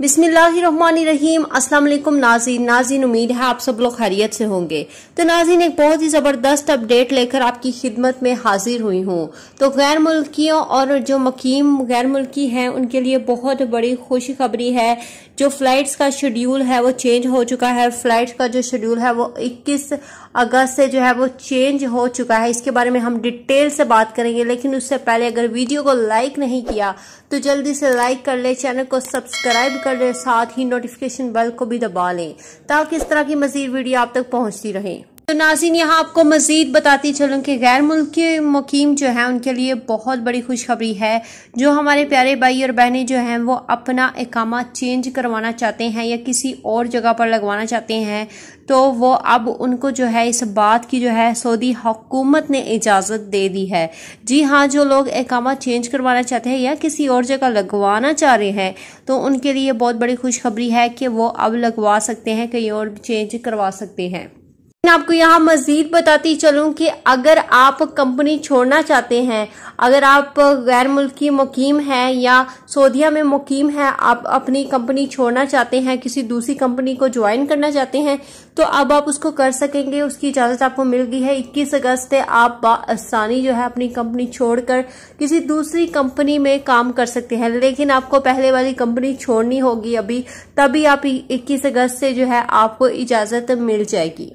अस्सलाम वालेकुम नाजीन नाजीन उम्मीद है आप सब लोग खैरियत से होंगे। तो नाजीन एक बहुत ही ज़बरदस्त अपडेट लेकर आपकी खिदमत में हाजिर हुई हूँ। तो गैर मुल्कियों और जो मकीम गैर मुल्की हैं, उनके लिए बहुत बड़ी खुशखबरी है। जो फ्लाइट्स का शेड्यूल है, वो चेंज हो चुका है। फ्लाइट्स का जो शेड्यूल है, वो 21 अगस्त से जो है, वो चेंज हो चुका है। इसके बारे में हम डिटेल से बात करेंगे, लेकिन उससे पहले अगर वीडियो को लाइक नहीं किया तो जल्दी से लाइक कर ले, चैनल को सब्सक्राइब कर ले साथ ही नोटिफिकेशन बेल को भी दबा लें, ताकि इस तरह की मजीद वीडियो आप तक पहुँचती रहे। तो नाजिन यहाँ आपको मजीद बताती चलूँ कि गैर मुल्क मुकीम जो है, उनके लिए बहुत बड़ी खुशखबरी है। जो हमारे प्यारे भाई और बहनें जो हैं, वो अपना इकामा चेंज करवाना चाहते हैं या किसी और जगह पर लगवाना चाहते हैं तो वो अब उनको जो है, इस बात की जो है, सऊदी हुकूमत ने इजाज़त दे दी है। जी हाँ जो लोग इकामा चेंज करवाना चाहते हैं या किसी और जगह लगवाना चाह रहे हैं तो उनके लिए बहुत बड़ी खुशखबरी है कि वो अब लगवा सकते हैं, कहीं और चेंज करवा सकते हैं। आपको यहाँ मजीद बताती चलूँ कि अगर आप कंपनी छोड़ना चाहते हैं, अगर आप गैर मुल्की मुकीम हैं या सऊदिया में मुकीम हैं, आप अपनी कंपनी छोड़ना चाहते हैं, किसी दूसरी कंपनी को ज्वाइन करना चाहते हैं तो अब आप उसको कर सकेंगे, उसकी इजाज़त आपको मिल गई है। 21 अगस्त से आप आसानी जो है अपनी कंपनी छोड़कर किसी दूसरी कंपनी में काम कर सकते हैं। लेकिन आपको पहले वाली कंपनी छोड़नी होगी अभी, तभी आप इक्कीस अगस्त से जो है आपको इजाज़त मिल जाएगी।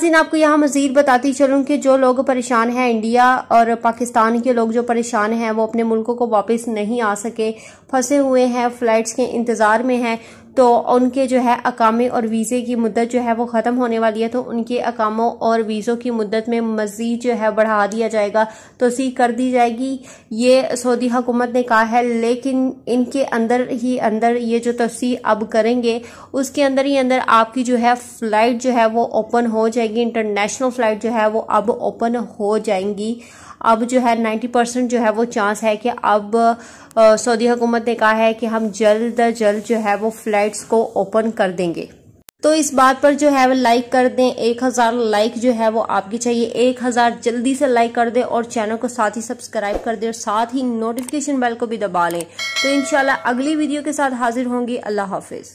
दिन आपको यहाँ मजीद बताती चलूँ कि जो लोग परेशान हैं इंडिया और पाकिस्तान के लोग जो परेशान हैं, वो अपने मुल्कों को वापस नहीं आ सके। फंसे हुए हैं, फ्लाइट्स के इंतज़ार में हैं। तो उनके जो है अकामे और वीज़े की मुद्दत जो है वो ख़त्म होने वाली है तो उनके अकामों और वीज़ों की मुद्दत में मज़ीद जो है बढ़ा दिया जाएगा तो सी कर दी जाएगी। ये सऊदी हुकूमत ने कहा है, लेकिन इनके अंदर ही अंदर ये जो तसी अब करेंगे, उसके अंदर ही अंदर आपकी जो है फ़्लाइट जो है वो ओपन हो जाएगी, इंटरनेशनल फ़्लाइट जो है वो अब ओपन हो जाएँगी। अब जो है नाइन्टी परसेंट जो है वो चांस है कि अब सऊदी हुकूमत ने कहा है कि हम जल्द जल्द जो है वो फ्लाइट्स को ओपन कर देंगे। तो इस बात पर जो है वो लाइक कर दें। एक हज़ार लाइक जो है वो आपकी चाहिए। एक हज़ार जल्दी से लाइक कर दें और चैनल को साथ ही सब्सक्राइब कर दें और साथ ही नोटिफिकेशन बेल को भी दबा लें। तो इंशाल्लाह अगली वीडियो के साथ हाजिर होंगी। अल्लाह हाफिज़।